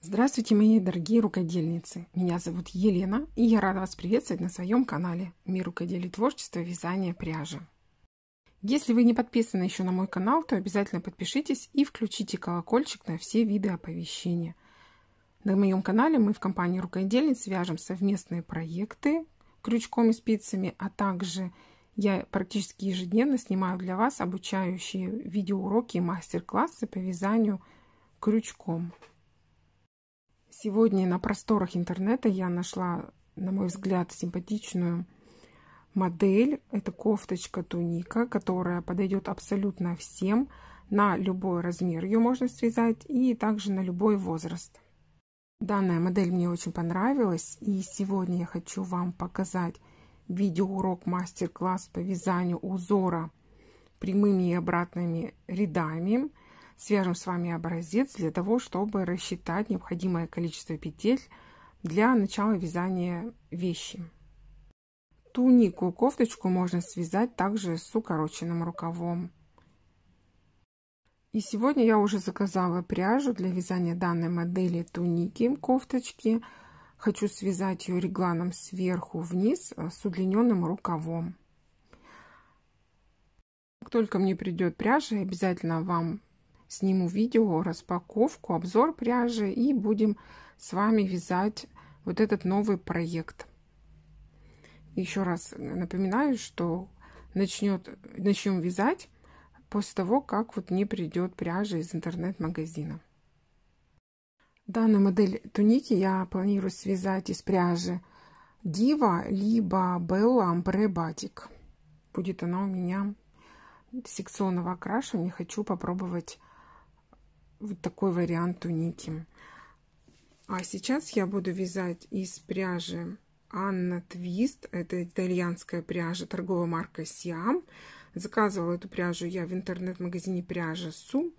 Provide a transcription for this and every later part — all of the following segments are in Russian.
Здравствуйте, мои дорогие рукодельницы! Меня зовут Елена, и я рада вас приветствовать на своем канале «Мир рукоделия творчества, вязания, пряжи». Если вы не подписаны еще на мой канал, то обязательно подпишитесь и включите колокольчик на все виды оповещения. На моем канале мы в компании рукодельниц вяжем совместные проекты крючком и спицами, а также я практически ежедневно снимаю для вас обучающие видеоуроки и мастер-классы по вязанию крючком. Сегодня на просторах интернета я нашла, на мой взгляд, симпатичную модель. Это кофточка-туника, которая подойдет абсолютно всем. На любой размер ее можно связать и также на любой возраст. Данная модель мне очень понравилась. И сегодня я хочу вам показать видеоурок мастер-класс по вязанию узора прямыми и обратными рядами – Свяжем с вами образец для того, чтобы рассчитать необходимое количество петель для начала вязания вещи. Тунику, кофточку можно связать также с укороченным рукавом. И сегодня я уже заказала пряжу для вязания данной модели туники, кофточки. Хочу связать ее регланом сверху вниз с удлиненным рукавом. Как только мне придет пряжа, обязательно вам сниму видео, распаковку, обзор пряжи и будем с вами вязать вот этот новый проект. Еще раз напоминаю, что начнет, начнем вязать после того, как вот мне придет пряжа из интернет-магазина. Данную модель туники я планирую связать из пряжи Дива, либо Белла Амбре Батик. Будет она у меня секционного окрашивания. Хочу попробовать вот такой вариант туники. А сейчас я буду вязать из пряжи Анна Твист. Это итальянская пряжа, торговая марка Сиам. Заказывала эту пряжу я в интернет-магазине пряжа Су.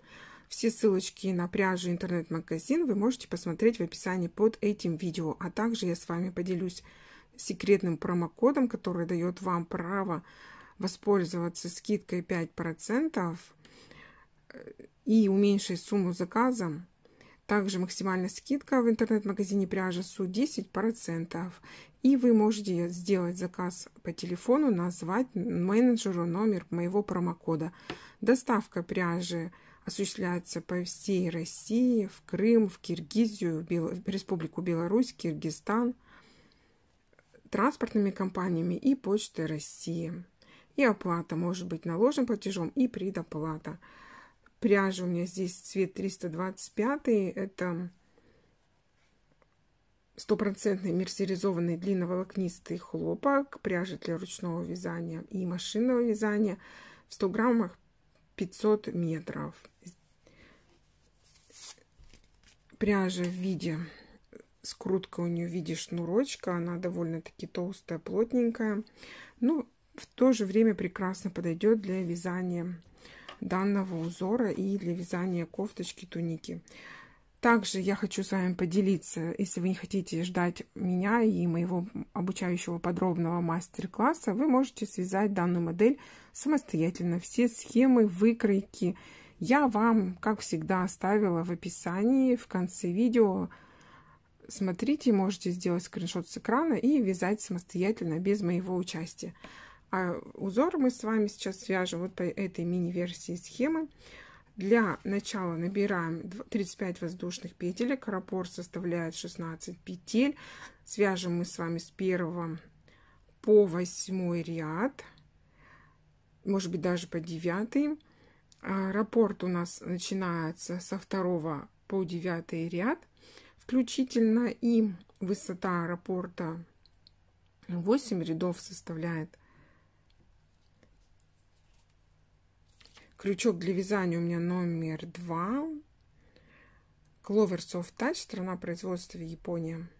Все ссылочки на пряжу интернет-магазин вы можете посмотреть в описании под этим видео. А также я с вами поделюсь секретным промокодом, который дает вам право воспользоваться скидкой 5% и уменьшить сумму заказа. Также максимальная скидка в интернет-магазине пряжа СУ 10%. И вы можете сделать заказ по телефону, назвать менеджеру номер моего промокода. Доставка пряжи осуществляется по всей России, в Крым, в Киргизию, в Республику Беларусь, Киргизстан, транспортными компаниями и Почтой России. И оплата может быть наложен платежом и предоплата. Пряжа у меня здесь цвет 325. Это стопроцентный мерсеризованный длинноволокнистый хлопок, пряжа для ручного вязания и машинного вязания в 100 граммах 500 метров. Пряжа в виде скрутка у нее в виде шнурочка, она довольно-таки толстая, плотненькая, ну, в то же время прекрасно подойдет для вязания данного узора и для вязания кофточки, туники. Также я хочу с вами поделиться, если вы не хотите ждать меня и моего обучающего подробного мастер-класса, вы можете связать данную модель самостоятельно. Все схемы, выкройки я вам, как всегда, оставила в описании в конце видео. Смотрите, можете сделать скриншот с экрана и вязать самостоятельно без моего участия. А узор мы с вами сейчас свяжем вот по этой мини-версии схемы. Для начала набираем 35 воздушных петелек. Раппор составляет 16 петель. Свяжем мы с вами с 1 по 8 ряд. Может быть, даже по 9. А раппорт у нас начинается со 2 по 9 ряд включительно. И высота раппорта 8 рядов составляет Крючок для вязания у меня номер два. Clover Soft Touch, страна производства Япония.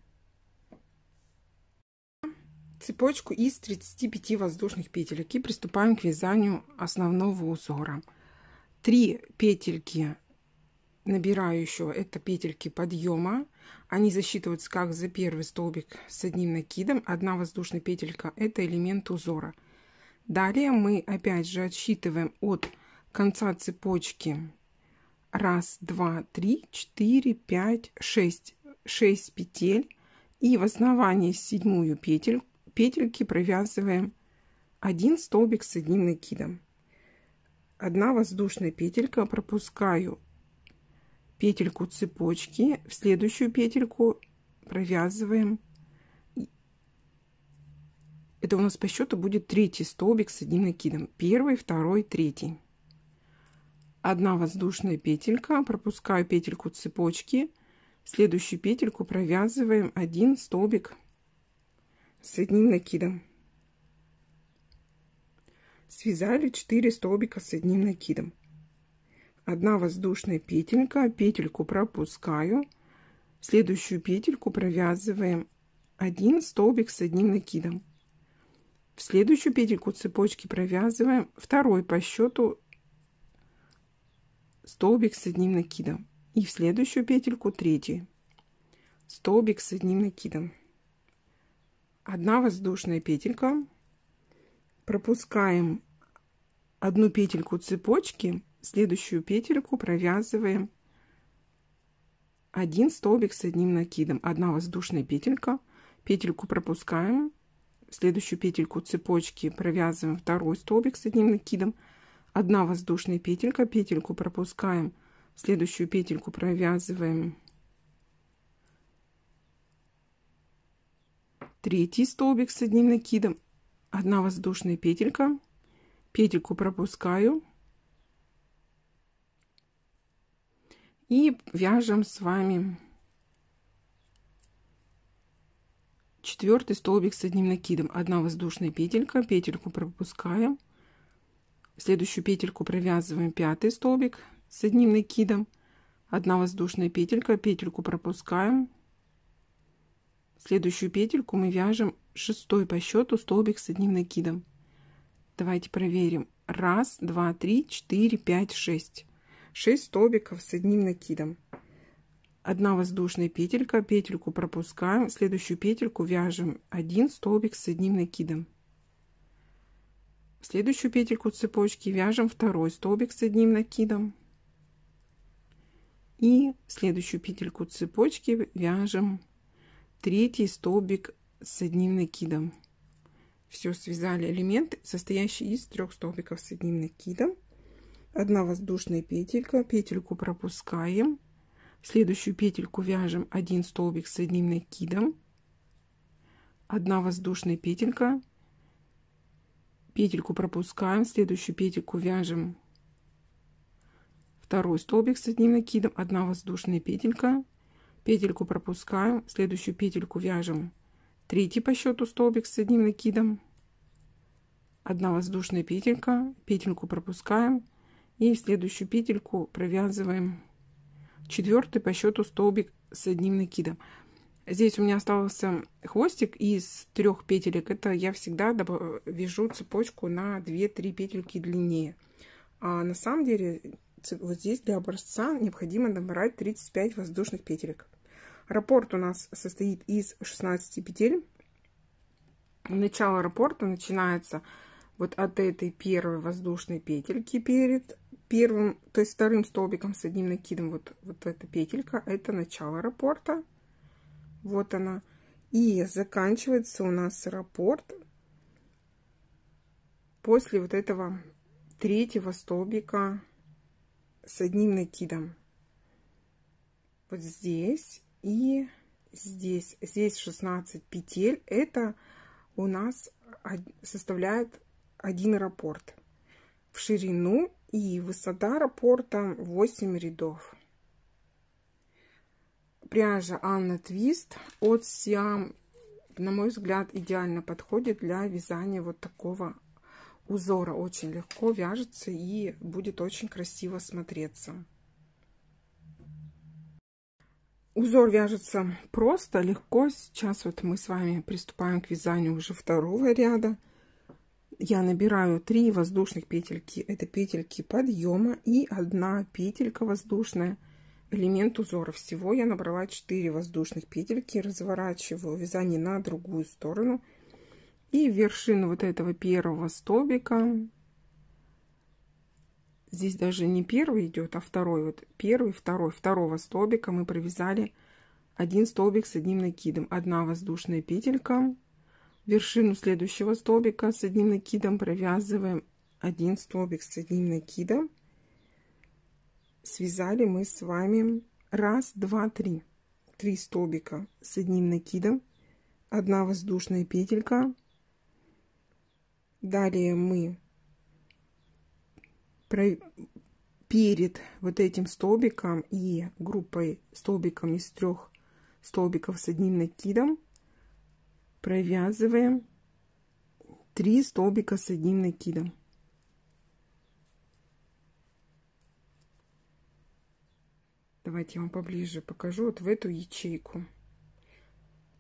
Цепочку из 35 воздушных петелек и приступаем к вязанию основного узора. Три петельки набирающего это петельки подъема. Они засчитываются как за первый столбик с одним накидом. Одна воздушная петелька это элемент узора. Далее мы опять же отсчитываем от конца цепочки Раз, два, три, четыре, пять, шесть. Шесть петель. И в основании седьмую петель, петельки провязываем один столбик с одним накидом. Одна воздушная петелька, пропускаю петельку цепочки, в следующую петельку провязываем. Это у нас по счету будет третий столбик с одним накидом. Первый, второй, третий. Одна воздушная петелька, пропускаю петельку цепочки, следующую петельку провязываем один столбик с одним накидом. Связали 4 столбика с одним накидом. Одна воздушная петелька, петельку пропускаю, следующую петельку провязываем один столбик с одним накидом. В следующую петельку цепочки провязываем второй по счету столбик с одним накидом. И в следующую петельку третий. Столбик с одним накидом. Одна воздушная петелька. Пропускаем одну петельку цепочки следующую петельку провязываем. Один столбик с одним накидом. Одна воздушная петелька. Петельку пропускаем. Следующую петельку цепочки провязываем. Второй столбик с одним накидом одна воздушная петелька петельку пропускаем следующую петельку провязываем. Третий столбик с одним накидом. Одна воздушная петелька. Петельку пропускаю. И вяжем с вами четвертый столбик с одним накидом. Одна воздушная петелька петельку пропускаем следующую петельку провязываем пятый столбик с одним накидом. Одна воздушная петелька петельку пропускаем. Следующую петельку мы вяжем шестой по счету столбик с одним накидом. Давайте проверим. Раз два три четыре пять шесть. Шесть столбиков с одним накидом. Одна воздушная петелька петельку пропускаем. Следующую петельку вяжем один столбик с одним накидом следующую петельку цепочки вяжем второй столбик с одним накидом. И следующую петельку цепочки вяжем третий столбик с одним накидом. Все связали элемент состоящий из трех столбиков с одним накидом. Одна воздушная петелька петельку пропускаем. Следующую петельку вяжем один столбик с одним накидом. Одна воздушная петелька петельку пропускаем следующую петельку вяжем. Второй столбик с одним накидом одна воздушная петелька. Петельку пропускаем следующую петельку вяжем. Третий по счету столбик с одним накидом. Одна воздушная петелька петельку пропускаем и в следующую петельку провязываем. Четвертый по счету столбик с одним накидом Здесь у меня остался хвостик из трех петелек. Это я всегда вяжу цепочку на 2-3 петельки длиннее. А на самом деле вот здесь для образца необходимо набрать 35 воздушных петелек. Раппорт у нас состоит из 16 петель. Начало раппорта начинается вот от этой первой воздушной петельки перед первым, то есть вторым столбиком с одним накидом. Вот, вот эта петелька, это начало раппорта. Вот она. И заканчивается у нас раппорт после вот этого третьего столбика с одним накидом. Вот здесь и здесь. Здесь 16 петель. Это у нас составляет один раппорт. В ширину и высота раппорта 8 рядов пряжа Анна Твист от Сиам, на мой взгляд, идеально подходит для вязания вот такого узора. Очень легко вяжется и будет очень красиво смотреться. Узор вяжется просто, легко. Сейчас вот мы с вами приступаем к вязанию уже второго ряда. Я набираю 3 воздушных петельки. Это петельки подъема и одна петелька воздушная – элемент узора. Всего я набрала 4 воздушных петельки, разворачиваю вязание на другую сторону. И вершину вот этого первого столбика здесь даже не первый идет, а второй. Вот первый, второй, второго столбика мы провязали один столбик с одним накидом. Одна воздушная петелька. Вершину следующего столбика с одним накидом провязываем один столбик с одним накидом. Связали мы с вами раз, два, три. Три столбика с одним накидом. Одна воздушная петелька. Далее мы перед вот этим столбиком и группой столбиком из трех столбиков с одним накидом провязываем 3 столбика с одним накидом. Давайте я вам поближе покажу вот в эту ячейку.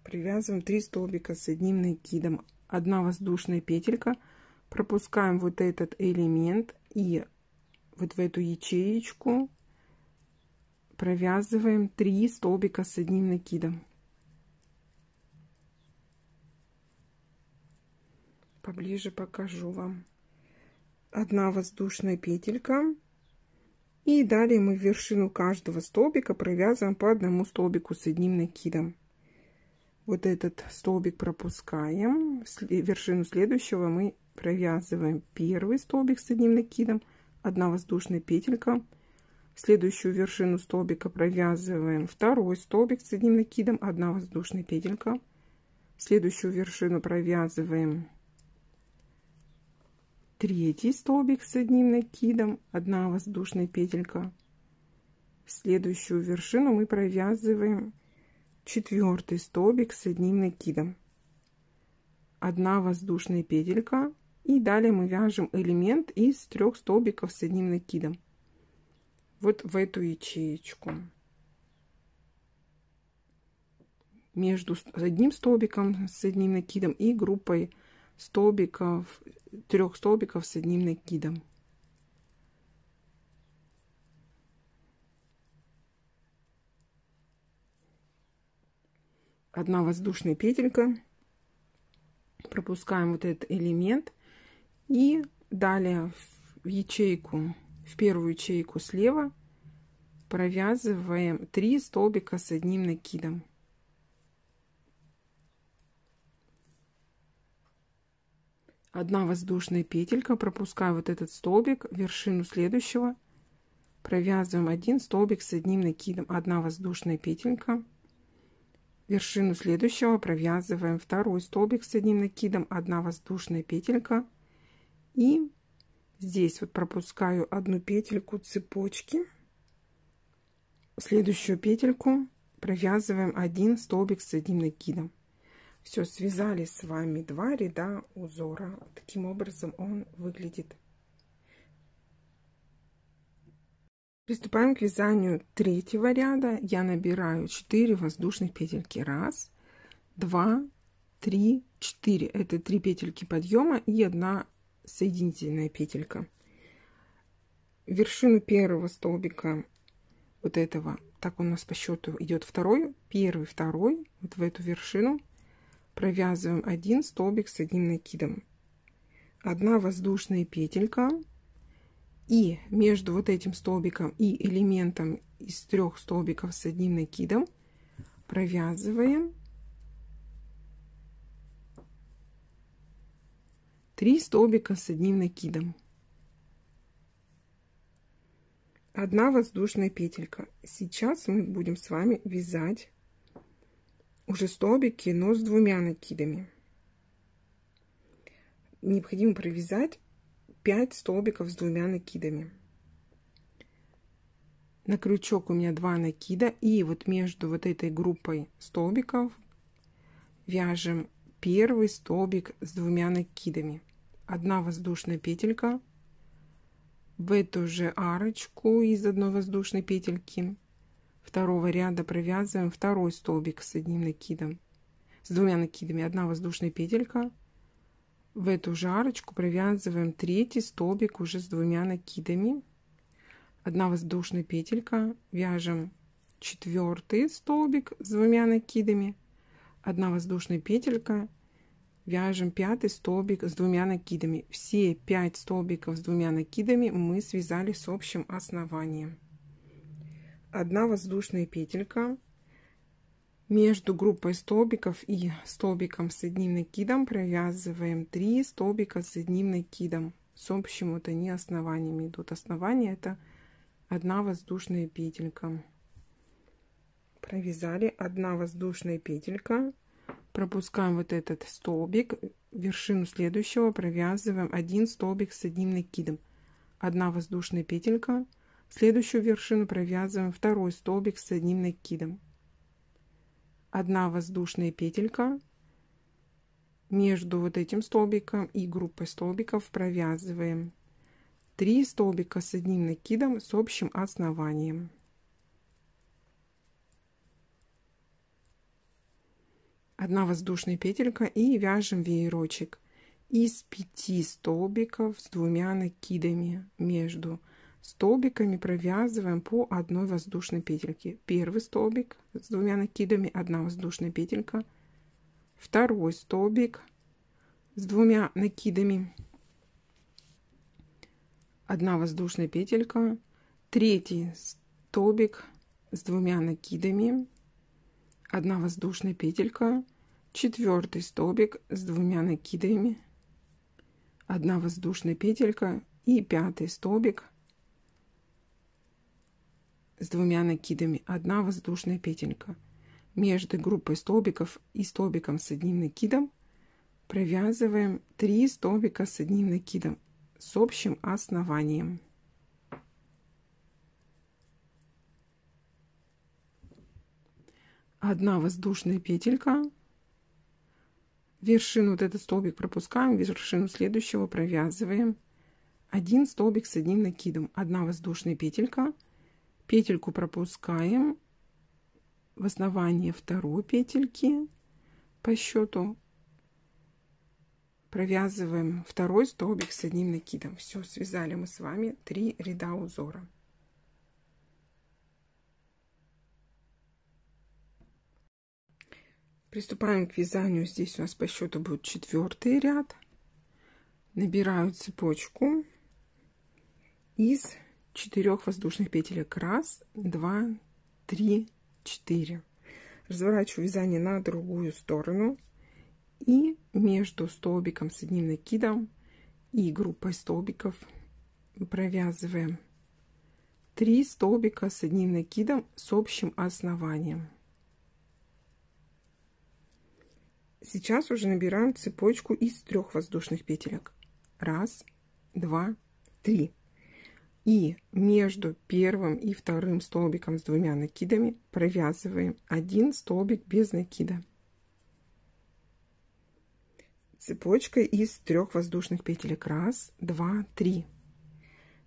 Привязываем 3 столбика с одним накидом. Одна воздушная петелька. Пропускаем вот этот элемент и вот в эту ячеечку провязываем 3 столбика с одним накидом. Поближе покажу вам. Одна воздушная петелька. И далее мы в вершину каждого столбика провязываем по одному столбику с одним накидом. Вот этот столбик пропускаем. В вершину следующего мы провязываем первый столбик с одним накидом одна воздушная петелька следующую вершину столбика провязываем второй столбик с одним накидом одна воздушная петелька следующую вершину провязываем третий столбик с одним накидом одна воздушная петелька следующую вершину мы провязываем четвертый столбик с одним накидом одна воздушная петелька и далее мы вяжем элемент из трех столбиков с одним накидом. Вот в эту ячеечку. Между одним столбиком с одним накидом и группой столбиков, трех столбиков с одним накидом. Одна воздушная петелька. Пропускаем вот этот элемент и далее в ячейку, в первую ячейку слева провязываем 3 столбика с одним накидом. Одна воздушная петелька, пропускаю вот этот столбик, вершину следующего, провязываем один столбик с одним накидом, одна воздушная петелька, вершину следующего провязываем второй столбик с одним накидом, одна воздушная петелька, и здесь вот пропускаю одну петельку цепочки. Следующую петельку провязываем один столбик с одним накидом все связали с вами два ряда узора. Таким образом он выглядит. Приступаем к вязанию третьего ряда. Я набираю 4 воздушных петельки. Раз два три четыре. Это три петельки подъема и одна соединительная петелька. Вершину первого столбика вот этого, так у нас по счету идет второй, первый, второй, вот в эту вершину провязываем один столбик с одним накидом. Одна воздушная петелька и между вот этим столбиком и элементом из трех столбиков с одним накидом провязываем 3 столбика с одним накидом. Одна воздушная петелька. Сейчас мы будем с вами вязать уже столбики, но с двумя накидами. Необходимо провязать 5 столбиков с двумя накидами. На крючок у меня 2 накида. И вот между вот этой группой столбиков вяжем первый столбик с двумя накидами одна воздушная петелька в эту же арочку из одной воздушной петельки второго ряда провязываем второй столбик с одним накидом с двумя накидами. Одна воздушная петелька. В эту же арочку провязываем третий столбик уже с двумя накидами. Одна воздушная петелька. Вяжем четвертый столбик с двумя накидами. Одна воздушная петелька. Вяжем пятый столбик с двумя накидами. Все пять столбиков с двумя накидами мы связали с общим основанием. Одна воздушная петелька между группой столбиков и столбиком с одним накидом провязываем 3 столбика с одним накидом. С общим вот они основаниями идут. Основание это одна воздушная петелька. Провязали одна воздушная петелька. Пропускаем вот этот столбик. Вершину следующего провязываем один столбик с одним накидом. Одна воздушная петелька. Следующую вершину провязываем. Второй столбик с одним накидом. Одна воздушная петелька между вот этим столбиком и группой столбиков провязываем. 3 столбика с одним накидом с общим основанием. Одна воздушная петелька и вяжем веерочек из 5 столбиков с двумя накидами между столбиками провязываем по одной воздушной петельке. Первый столбик с двумя накидами, одна воздушная петелька. Второй столбик с двумя накидами, одна воздушная петелька. Третий столбик с двумя накидами, одна воздушная петелька. Четвертый столбик с двумя накидами, одна воздушная петелька и пятый столбик с двумя накидами, одна воздушная петелька. Между группой столбиков и столбиком с одним накидом провязываем 3 столбика с одним накидом с общим основанием. Одна воздушная петелька. Вершину вот этот столбик пропускаем, вершину следующего провязываем. Один столбик с одним накидом, одна воздушная петелька – петельку пропускаем в основание второй петельки. По счету провязываем второй столбик с одним накидом. Все связали мы с вами три ряда узора. Приступаем к вязанию. Здесь у нас по счету будет четвертый ряд. Набираю цепочку из четырех воздушных петелек. Раз, два, три, четыре. Разворачиваю вязание на другую сторону. И между столбиком с одним накидом и группой столбиков провязываем 3 столбика с одним накидом с общим основанием. Сейчас уже набираем цепочку из трех воздушных петелек. Раз, два, три. И между первым и вторым столбиком с двумя накидами провязываем один столбик без накида. Цепочкой из трех воздушных петелек. Раз, два, три.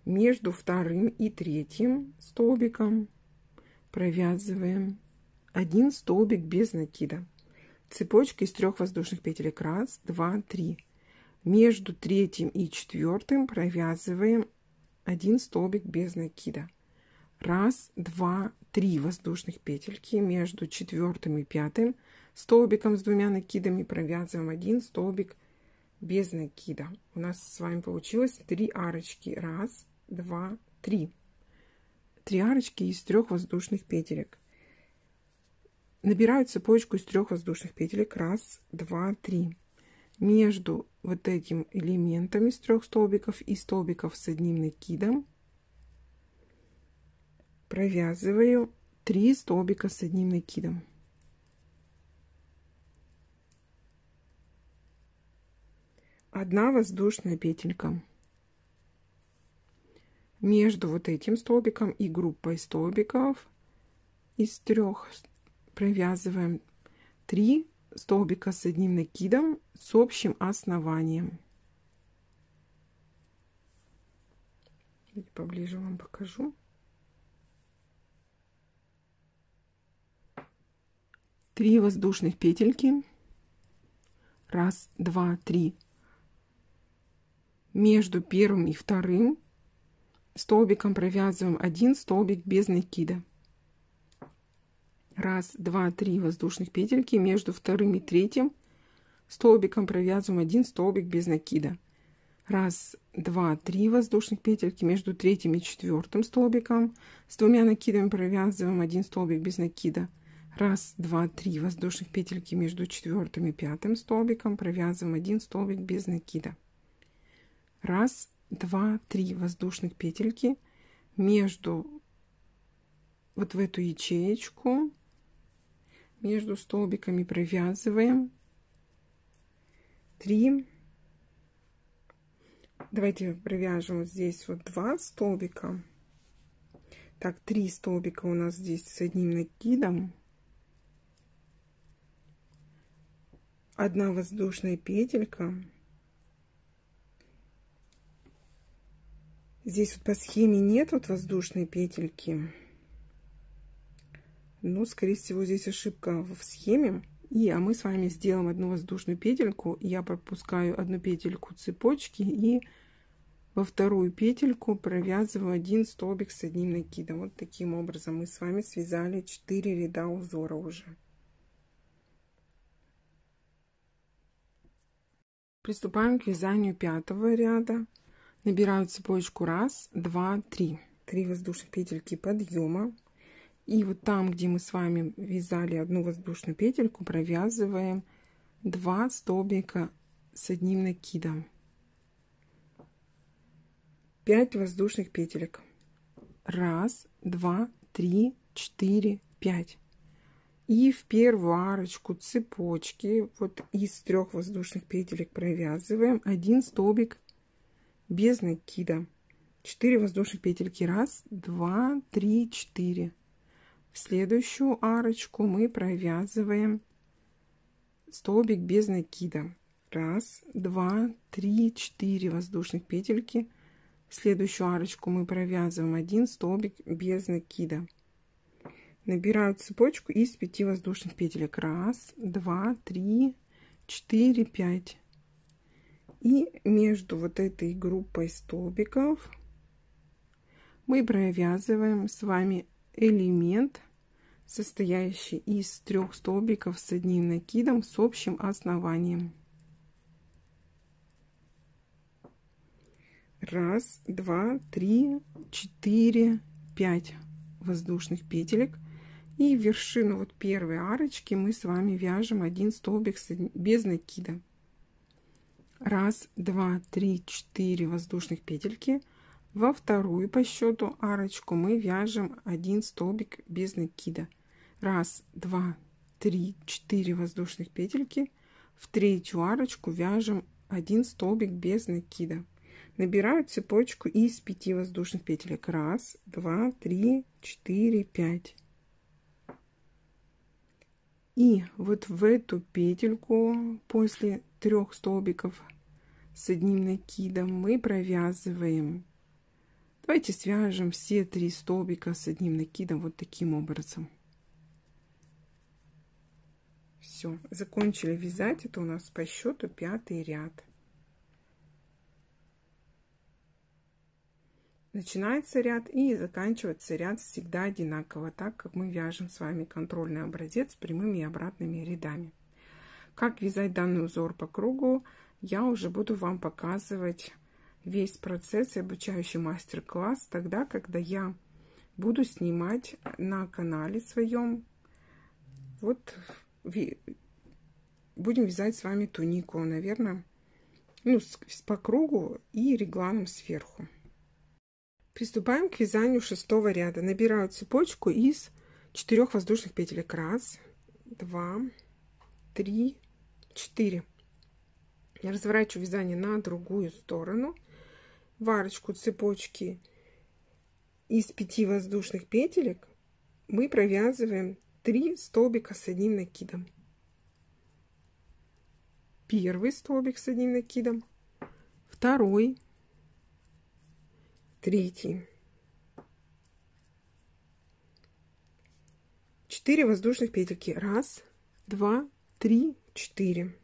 Между вторым и третьим столбиком провязываем один столбик без накида. Цепочка из трех воздушных петелек. Раз, два, три. Между третьим и четвертым провязываем один столбик без накида. Раз, два, три воздушных петельки между четвертым и пятым столбиком с двумя накидами провязываем один столбик без накида. У нас с вами получилось три арочки. Раз, два, три. Три арочки из трех воздушных петелек. Набираю цепочку из трех воздушных петелек. Раз, два, три между вот этим элементом из трех столбиков и столбиков с одним накидом провязываю 3 столбика с одним накидом. Одна воздушная петелька. Между вот этим столбиком и группой столбиков из трех провязываем 3 столбика с одним накидом с общим основанием. Поближе вам покажу. Три воздушных петельки. Раз, два, три. Между первым и вторым столбиком провязываем один столбик без накида. Раз, два, три воздушных петельки между вторым и третьим столбиком провязываем один столбик без накида. Раз, два, три воздушных петельки между третьим и четвертым столбиком. С двумя накидами провязываем один столбик без накида. Раз, два, три воздушных петельки между четвертым и пятым столбиком. Провязываем один столбик без накида. Раз, два, три воздушных петельки между вот в эту ячеечку между столбиками провязываем. 3 давайте провяжем вот здесь вот два столбика. Так три столбика у нас здесь с одним накидом. Одна воздушная петелька. Здесь вот по схеме нет вот воздушной петельки ну, скорее всего, здесь ошибка в схеме. И, а мы с вами сделаем одну воздушную петельку. Я пропускаю одну петельку цепочки и во вторую петельку провязываю один столбик с одним накидом. Вот таким образом мы с вами связали 4 ряда узора уже. Приступаем к вязанию пятого ряда. Набираю цепочку раз, два, три. Три воздушных петельки подъема. И вот там, где мы с вами вязали одну воздушную петельку, провязываем 2 столбика с одним накидом. 5 воздушных петелек. Раз, два, три, четыре, пять. И в первую арочку цепочки вот из трех воздушных петелек провязываем один столбик без накида. 4 воздушных петельки. Раз, два, три, четыре. В следующую арочку мы провязываем столбик без накида. Раз, два, три, четыре воздушных петельки. В следующую арочку мы провязываем один столбик без накида. Набираю цепочку из пяти воздушных петелек. Раз, два, три, четыре, пять. И между вот этой группой столбиков мы провязываем с вами элемент, состоящий из трех столбиков с одним накидом с общим основанием. Раз, два, три, четыре, пять воздушных петелек. И вершину вот первой арочки мы с вами вяжем один столбик без накида. Раз, два, три, четыре воздушных петельки – во вторую по счету арочку мы вяжем один столбик без накида. Раз, два, три, четыре воздушных петельки. В третью арочку вяжем один столбик без накида. Набираю цепочку из пяти воздушных петелек. Раз, два, три, четыре, пять. И вот в эту петельку после трех столбиков с одним накидом мы провязываем Давайте свяжем все три столбика с одним накидом вот таким образом. Все, закончили вязать. Это у нас по счету пятый ряд. Начинается ряд и заканчивается ряд всегда одинаково, так как мы вяжем с вами контрольный образец с прямыми и обратными рядами. Как вязать данный узор по кругу, я уже буду вам показывать весь процесс и обучающий мастер-класс тогда, когда я буду снимать на канале своем. Вот будем вязать с вами тунику, наверное, ну, по кругу и регланом сверху. Приступаем к вязанию шестого ряда. Набираю цепочку из четырех воздушных петелек. Раз, два, три, четыре. Разворачиваю вязание на другую сторону в арочку цепочки из пяти воздушных петелек мы провязываем 3 столбика с одним накидом. Первый столбик с одним накидом, второй, третий. 4 воздушных петельки. Раз, два, три, четыре.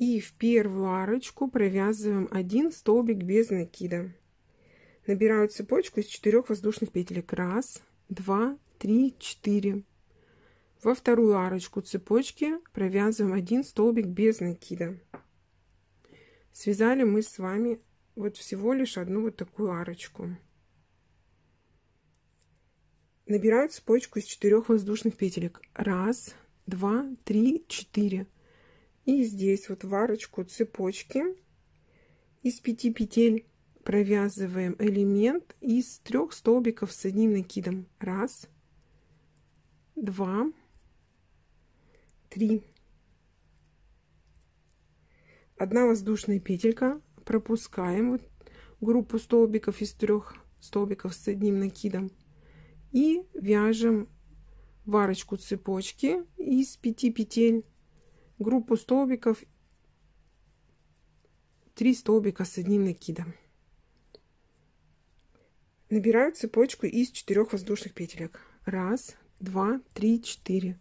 И в первую арочку провязываем один столбик без накида. Набираю цепочку из четырех воздушных петелек. Раз, два, три, четыре. Во вторую арочку цепочки провязываем один столбик без накида. Связали мы с вами вот всего лишь одну вот такую арочку. Набираю цепочку из четырех воздушных петелек. Раз, два, три, четыре. И здесь вот в арочку цепочки из пяти петель провязываем элемент из трех столбиков с одним накидом. Раз, два, три. Одна воздушная петелька. Пропускаем вот группу столбиков из трех столбиков с одним накидом. И вяжем в арочку цепочки из пяти петель группу столбиков. 3 столбика с одним накидом. Набираю цепочку из четырех воздушных петелек. Раз два три четыре.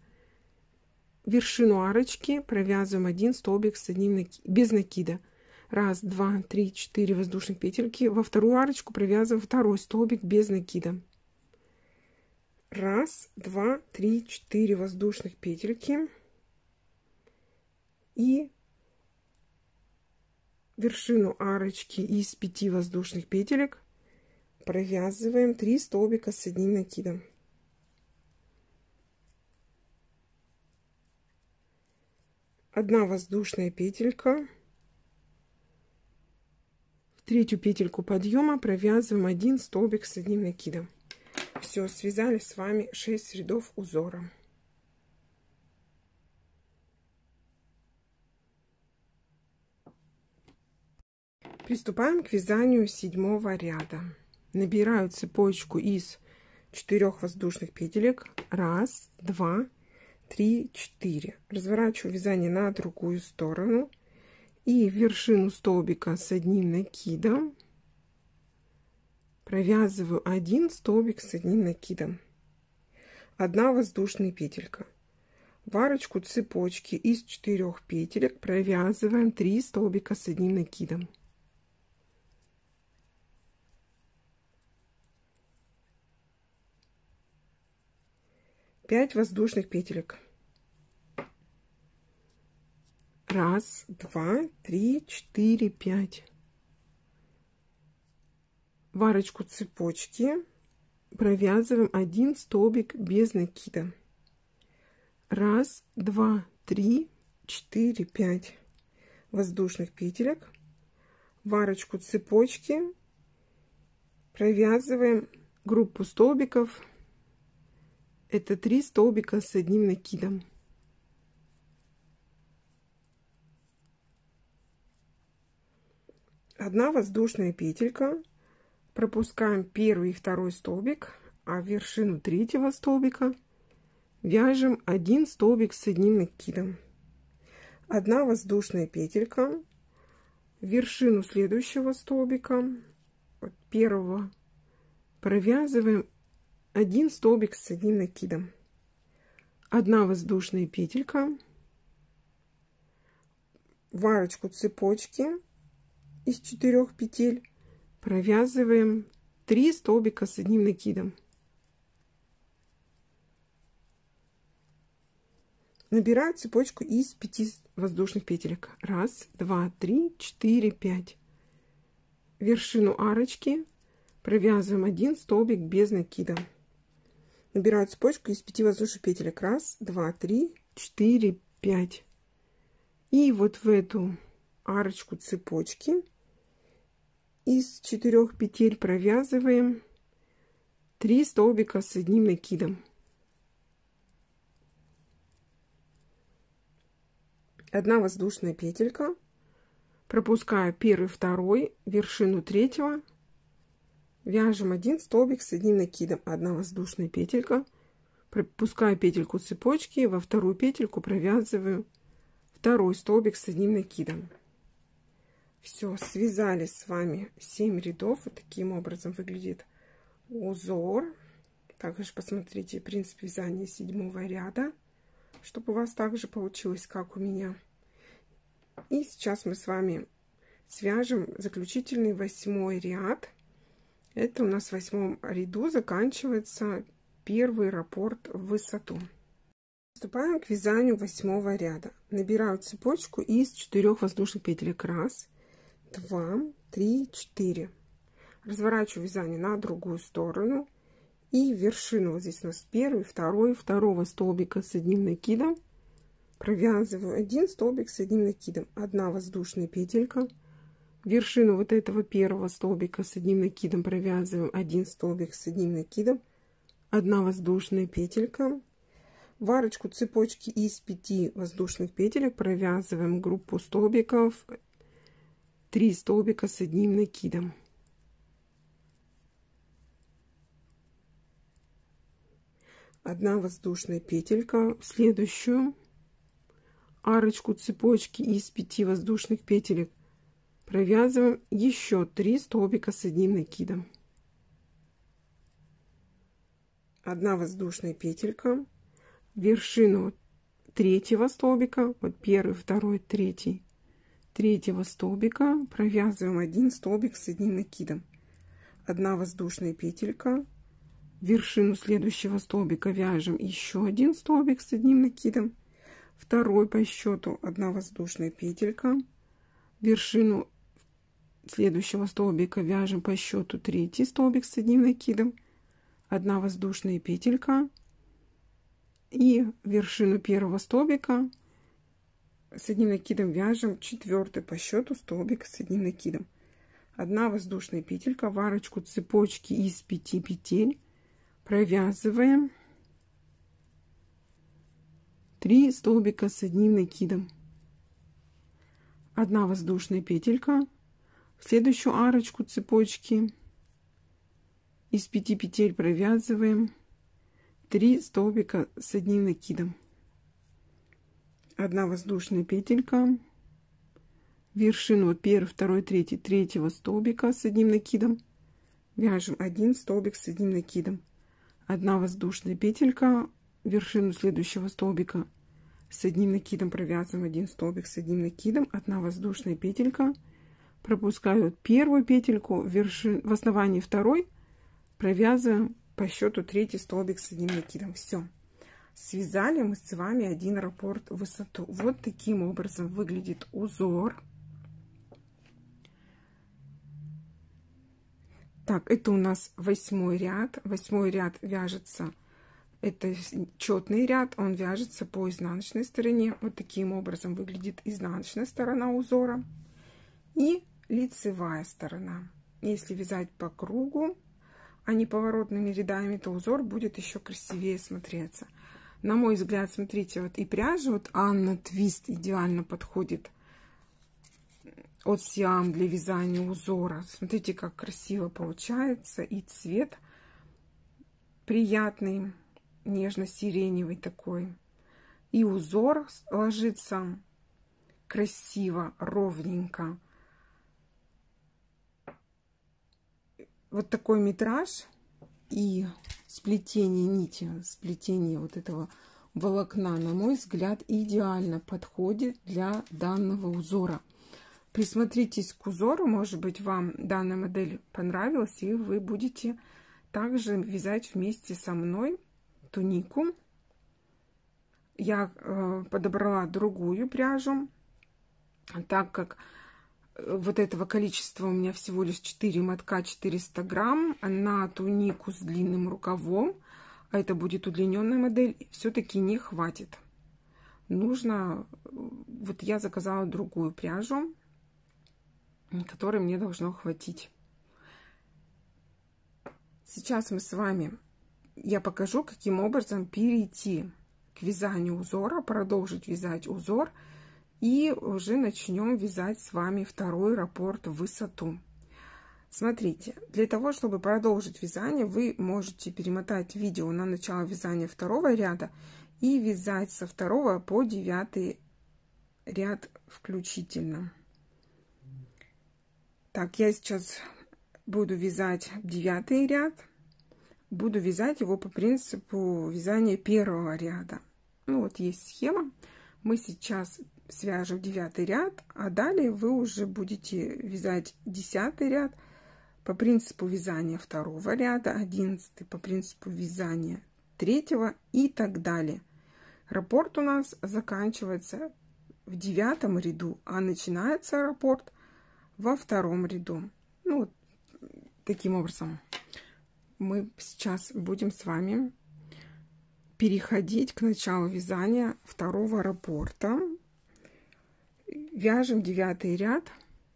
Вершину арочки провязываем один столбик с одним наки... без накида. Раз два три четыре воздушных петельки. Во вторую арочку провязываем второй столбик без накида. Раз два три четыре воздушных петельки и вершину арочки из пяти воздушных петелек провязываем 3 столбика с одним накидом. Одна воздушная петелька. В третью петельку подъема провязываем один столбик с одним накидом. Все, связали с вами 6 рядов узора. Приступаем к вязанию седьмого ряда. Набираю цепочку из четырех воздушных петелек. Раз два три четыре. Разворачиваю вязание на другую сторону. И вершину столбика с одним накидом провязываю один столбик с одним накидом. Одна воздушная петелька. В арочку цепочки из четырех петелек провязываем 3 столбика с одним накидом 5 воздушных петелек. Раз, два, три, четыре, пять. В арочку цепочки провязываем один столбик без накида. Раз, два, три, четыре, пять воздушных петелек. В арочку цепочки провязываем группу столбиков это три столбика с одним накидом. Одна воздушная петелька. Пропускаем первый и второй столбик а вершину третьего столбика вяжем один столбик с одним накидом. Одна воздушная петелька вершину следующего столбика. Первого провязываем один столбик с одним накидом. Одна воздушная петелька. В арочку цепочки из четырех петель. Провязываем 3 столбика с одним накидом. Набираю цепочку из 5 воздушных петелек. Раз два три четыре пять. Вершину арочки. Провязываем один столбик без накида набираю цепочку из 5 воздушных петелек. Раз, два, три, четыре, пять. И вот в эту арочку цепочки из четырех петель провязываем 3 столбика с одним накидом. Одна воздушная петелька. Пропускаю первый, второй, вершину третьего вяжем один столбик с одним накидом. Одна воздушная петелька. Пропускаю петельку цепочки во вторую петельку провязываю второй столбик с одним накидом. Все связали с вами 7 рядов. Вот таким образом выглядит узор. Также посмотрите принцип вязания седьмого ряда чтобы у вас также получилось как у меня. И сейчас мы с вами свяжем заключительный восьмой ряд это у нас в восьмом ряду заканчивается первый раппорт в высоту. Приступаем к вязанию восьмого ряда. Набираю цепочку из четырех воздушных петелек. Раз, два, три, четыре. Разворачиваю вязание на другую сторону. И вершину, вот здесь у нас первый, второй, второго столбика с одним накидом. Провязываю один столбик с одним накидом. Одна воздушная петелька. Вершину вот этого первого столбика с одним накидом провязываем один столбик с одним накидом. Одна воздушная петелька в арочку цепочки из 5 воздушных петелек провязываем группу столбиков 3 столбика с одним накидом одна воздушная петелька в следующую арочку цепочки из 5 воздушных петелек провязываем еще 3 столбика с одним накидом. Одна воздушная петелька вершину третьего столбика, вот первый, второй, третий, третьего столбика. Провязываем один столбик с одним накидом. Одна воздушная петелька, вершину следующего столбика вяжем еще один столбик с одним накидом, второй по счету одна воздушная петелька, вершину следующего столбика вяжем по счету третий столбик с одним накидом, одна воздушная петелька, и вершину первого столбика с одним накидом вяжем четвертый по счету столбик с одним накидом. Одна воздушная петелька в арочку цепочки из 5 петель провязываем. 3 столбика с одним накидом. Одна воздушная петелька в следующую арочку цепочки из 5 петель провязываем. 3 столбика с одним накидом. Одна воздушная петелька. Вершину вот первый второй третий третьего столбика с одним накидом. Вяжем один столбик с одним накидом. Одна воздушная петелька. Вершину следующего столбика с одним накидом провязываем. Один столбик с одним накидом. Одна воздушная петелька пропускаю первую петельку вершин в основании второй провязываем по счету третий столбик с одним накидом. Все. Связали мы с вами один раппорт в высоту. Вот таким образом выглядит узор. Так, это у нас восьмой ряд. Восьмой ряд вяжется, это четный ряд, он вяжется по изнаночной стороне. Вот таким образом выглядит изнаночная сторона узора и лицевая сторона. Если вязать по кругу, а не поворотными рядами, то узор будет еще красивее смотреться. На мой взгляд, смотрите, вот и пряжа, вот Анна Твист идеально подходит от Сиам для вязания узора. Смотрите, как красиво получается. И цвет приятный, нежно-сиреневый такой. И узор ложится красиво, ровненько. Вот такой метраж и сплетение нити, сплетение вот этого волокна, на мой взгляд, идеально подходит для данного узора. Присмотритесь к узору, может быть, вам данная модель понравилась, и вы будете также вязать вместе со мной тунику. Я э, подобрала другую пряжу, так как вот этого количества у меня всего лишь 4 мотка 400 грамм на тунику с длинным рукавом, а это будет удлиненная модель, все-таки не хватит. Нужно, вот я заказала другую пряжу, которой мне должно хватить. Сейчас мы с вами, я покажу, каким образом перейти к вязанию узора, продолжить вязать узор – и уже начнем вязать с вами второй раппорт в высоту. Смотрите, для того, чтобы продолжить вязание, вы можете перемотать видео на начало вязания второго ряда и вязать со второго по девятый ряд включительно. Так, я сейчас буду вязать девятый ряд. Буду вязать его по принципу вязания первого ряда. Ну вот есть схема. Мы сейчас свяжем девятый ряд, а далее вы уже будете вязать десятый ряд по принципу вязания второго ряда, одиннадцатый по принципу вязания третьего и так далее. Раппорт у нас заканчивается в девятом ряду, а начинается раппорт во втором ряду. Ну, вот таким образом мы сейчас будем с вами переходить к началу вязания второго раппорта. Вяжем девятый ряд,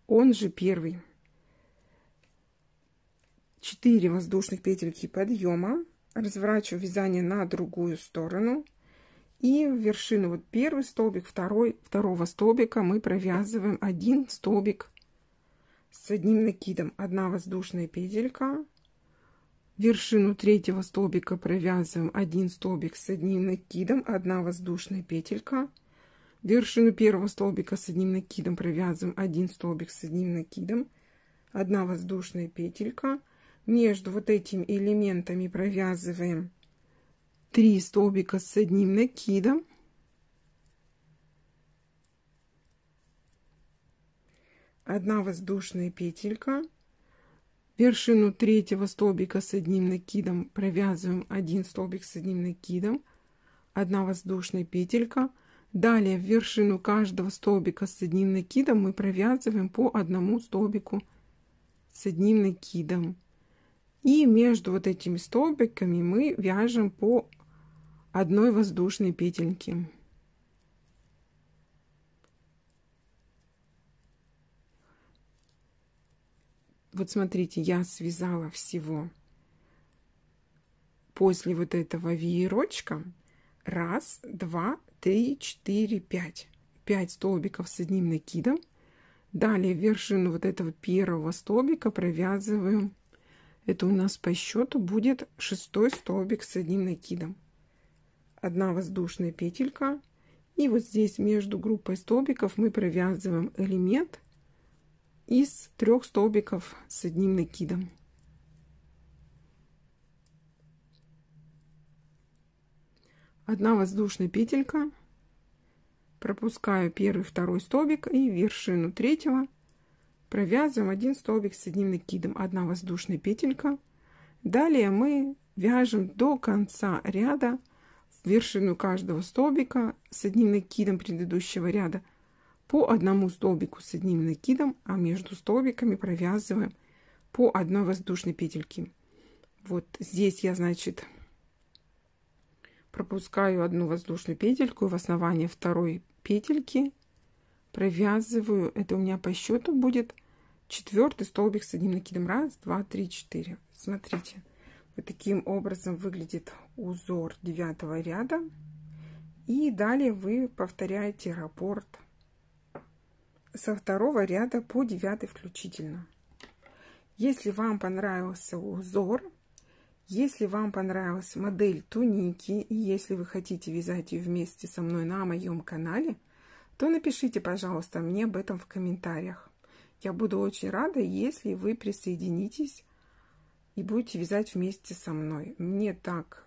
он же первый. 4 воздушных петельки подъема, разворачиваю вязание на другую сторону. И в вершину вот первый столбик, второй, второго столбика мы провязываем один столбик с одним накидом, одна воздушная петелька, вершину третьего столбика провязываем один столбик с одним накидом, одна воздушная петелька, вершину первого столбика с одним накидом провязываем один столбик с одним накидом, одна воздушная петелька, между вот этими элементами провязываем 3 столбика с одним накидом. Одна воздушная петелька. Вершину третьего столбика с одним накидом провязываем один столбик с одним накидом. Одна воздушная петелька далее в вершину каждого столбика с одним накидом мы провязываем по одному столбику с одним накидом и между вот этими столбиками мы вяжем по одной воздушной петельке. Вот смотрите, я связала всего после вот этого веерочка раз, два, три, четыре, пять. Пять столбиков с одним накидом. Далее вершину вот этого первого столбика провязываем это у нас по счету будет шестой столбик с одним накидом. Одна воздушная петелька. И вот здесь между группой столбиков мы провязываем элемент из трех столбиков с одним накидом. Одна воздушная петелька. Пропускаю первый, второй столбик и вершину третьего провязываем один столбик с одним накидом, одна воздушная петелька. Далее мы вяжем до конца ряда в вершину каждого столбика с одним накидом предыдущего ряда по одному столбику с одним накидом, а между столбиками провязываем по одной воздушной петельке. Вот здесь я, значит, пропускаю одну воздушную петельку в основании второй петельки провязываю, это у меня по счету будет четвертый столбик с одним накидом. Раз, два, три, четыре. Смотрите, вот таким образом выглядит узор девятого ряда. И далее вы повторяете раппорт со второго ряда по девятый включительно. Если вам понравился узор, если вам понравилась модель туники, и если вы хотите вязать ее вместе со мной на моем канале, то напишите, пожалуйста, мне об этом в комментариях. Я буду очень рада, если вы присоединитесь и будете вязать вместе со мной. Мне так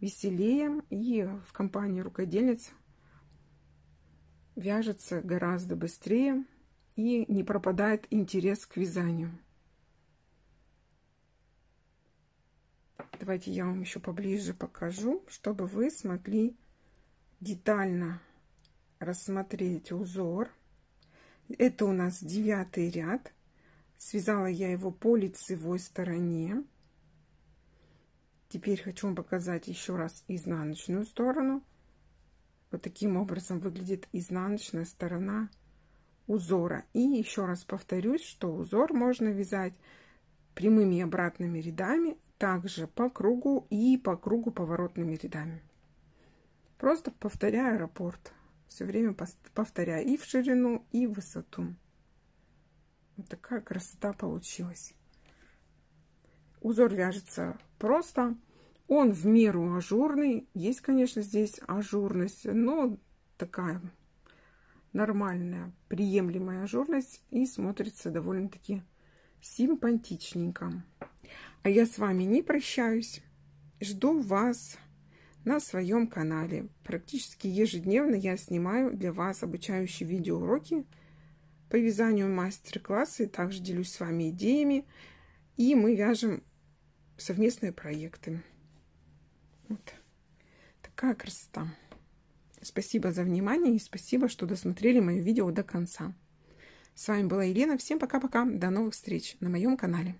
веселее, и в компании рукодельниц вяжется гораздо быстрее и не пропадает интерес к вязанию. Давайте я вам еще поближе покажу, чтобы вы смогли детально рассмотреть узор. Это у нас девятый ряд. Связала я его по лицевой стороне. Теперь хочу вам показать еще раз изнаночную сторону. Вот таким образом выглядит изнаночная сторона узора. И еще раз повторюсь, что узор можно вязать прямыми обратными рядами, также по кругу и по кругу поворотными рядами. Просто повторяю раппорт. Все время повторяю и в ширину, и в высоту. Вот такая красота получилась. Узор вяжется просто. Он в меру ажурный. Есть, конечно, здесь ажурность, но такая нормальная, приемлемая ажурность. И смотрится довольно-таки симпатичненько. А я с вами не прощаюсь. Жду вас на своем канале. Практически ежедневно я снимаю для вас обучающие видеоуроки по вязанию мастер-классы. Также делюсь с вами идеями. И мы вяжем совместные проекты. Вот. Такая красота. Спасибо за внимание и спасибо, что досмотрели мое видео до конца. С вами была Елена. Всем пока-пока. До новых встреч на моем канале.